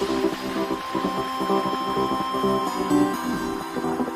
Thank you.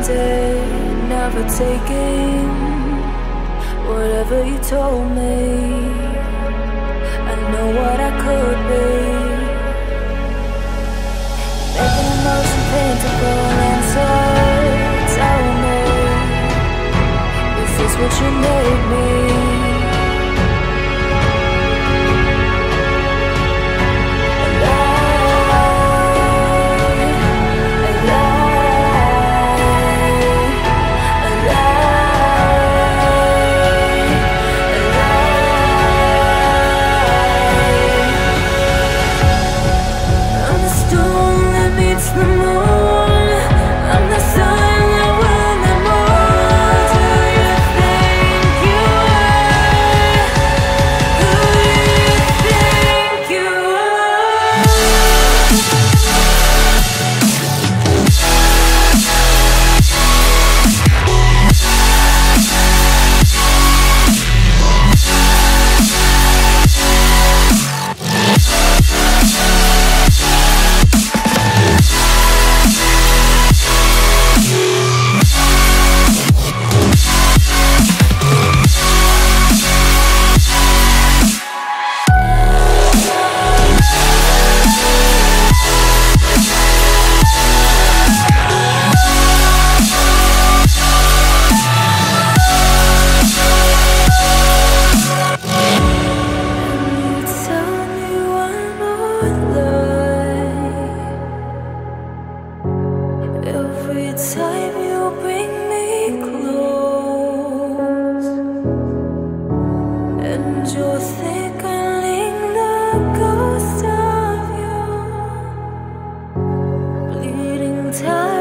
Granted, never taking whatever you told me. I know what I could be. Making emotion paintable and so tell me, is this what you made me? time.